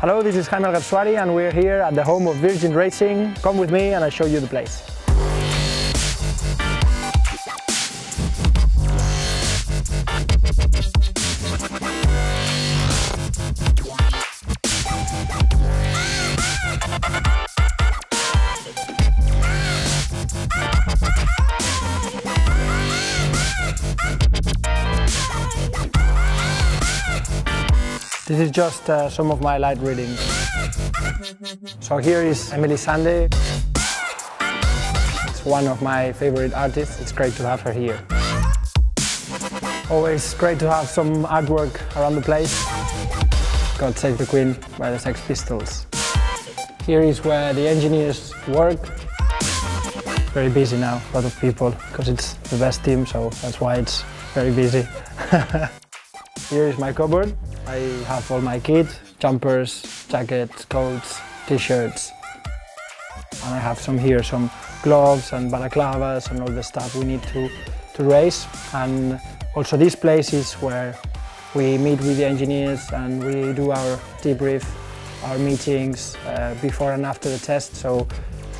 Hello, this is Jaime Alguersuari and we're here at the home of Virgin Racing. Come with me and I'll show you the place. This is just uh, some of my light readings. So here is Emeli Sandé. It's one of my favorite artists. It's great to have her here. Always great to have some artwork around the place. God Save the Queen by the Sex Pistols. Here is where the engineers work. Very busy now, a lot of people, because it's the best team, so that's why it's very busy. Here is my cupboard. I have all my kit, jumpers, jackets, coats, t-shirts. And I have some here, some gloves and balaclavas and all the stuff we need to, to race. And also this place is where we meet with the engineers and we do our debrief, our meetings uh, before and after the test. So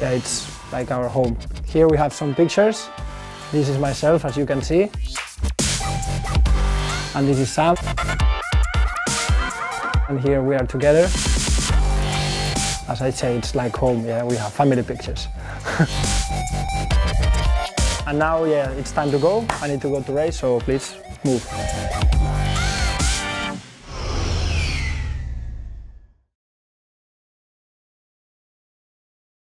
yeah, it's like our home. Here we have some pictures. This is myself, as you can see. And this is Sam. And here we are together. As I say, it's like home, yeah, we have family pictures. and now, yeah, it's time to go. I need to go to race, so please move.